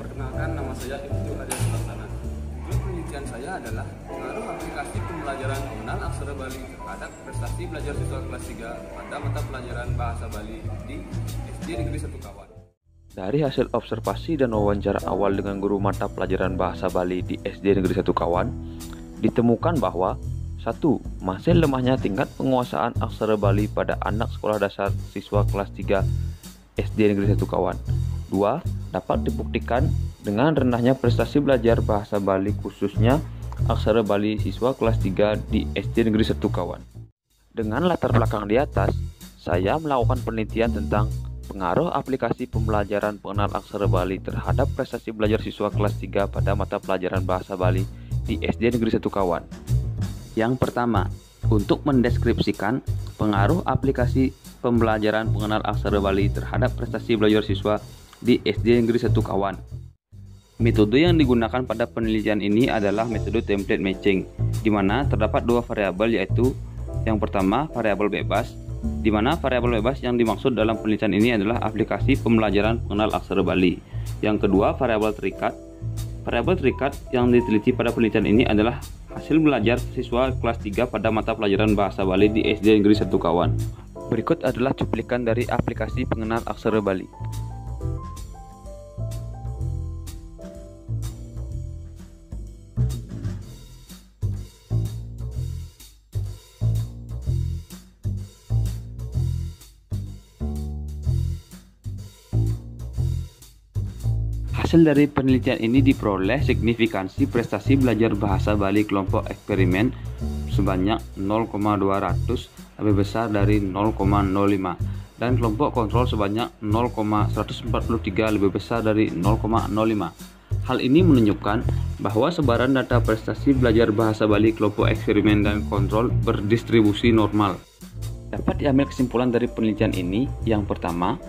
Perkenalkan nama saya Ibnu Arya Sulasana. Tujuan penelitian saya adalah pengaruh aplikasi pembelajaran pengenal aksara Bali terhadap prestasi belajar siswa kelas 3 pada mata pelajaran bahasa Bali di SD Negeri Satu Kawan. Dari hasil observasi dan wawancara awal dengan guru mata pelajaran bahasa Bali di SD Negeri Satu Kawan, ditemukan bahwa satu, Masih lemahnya tingkat penguasaan aksara Bali pada anak sekolah dasar siswa kelas 3 SD Negeri Satu Kawan. Dua, Dapat dibuktikan dengan rendahnya prestasi belajar bahasa Bali khususnya aksara Bali siswa kelas 3 di SD Negeri Satu Kawan. Dengan latar belakang di atas, saya melakukan penelitian tentang pengaruh aplikasi pembelajaran pengenal aksara Bali terhadap prestasi belajar siswa kelas 3 pada mata pelajaran bahasa Bali di SD Negeri Satu Kawan. Yang pertama, untuk mendeskripsikan pengaruh aplikasi pembelajaran pengenal aksara Bali terhadap prestasi belajar siswa di SD Negeri Satu Kawan. Metode yang digunakan pada penelitian ini adalah metode template matching, di mana terdapat dua variabel yaitu yang pertama variabel bebas, di mana variabel bebas yang dimaksud dalam penelitian ini adalah aplikasi pembelajaran pengenal aksara Bali. Yang kedua variabel terikat. Variabel terikat yang diteliti pada penelitian ini adalah hasil belajar siswa kelas 3 pada mata pelajaran bahasa Bali di SD Negeri Satu Kawan. Berikut adalah cuplikan dari aplikasi pengenal aksara Bali. Hasil dari penelitian ini diperoleh signifikansi prestasi belajar bahasa Bali kelompok eksperimen sebanyak 0,200 lebih besar dari 0,05 dan kelompok kontrol sebanyak 0,143 lebih besar dari 0,05. Hal ini menunjukkan bahwa sebaran data prestasi belajar bahasa Bali kelompok eksperimen dan kontrol berdistribusi normal. Dapat diambil kesimpulan dari penelitian ini yang pertama,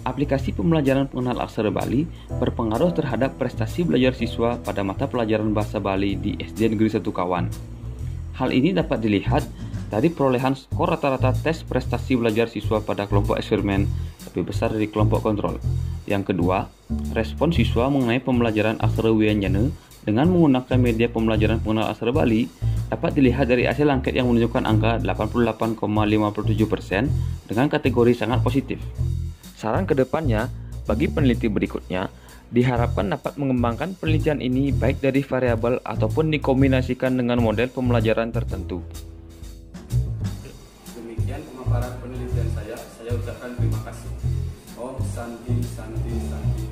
Aplikasi pembelajaran pengenal aksara Bali berpengaruh terhadap prestasi belajar siswa pada mata pelajaran bahasa Bali di SD Negeri Satu Kawan. Hal ini dapat dilihat dari perolehan skor rata-rata tes prestasi belajar siswa pada kelompok eksperimen lebih besar dari kelompok kontrol. Yang kedua, respon siswa mengenai pembelajaran aksara Wianjana dengan menggunakan media pembelajaran pengenal aksara Bali dapat dilihat dari hasil angket yang menunjukkan angka 88,57% dengan kategori sangat positif. Saran ke depannya, bagi peneliti berikutnya, diharapkan dapat mengembangkan penelitian ini baik dari variabel ataupun dikombinasikan dengan model pembelajaran tertentu. Demikian pemaparan penelitian saya. Saya ucapkan terima kasih. Om Santi Santi Santi.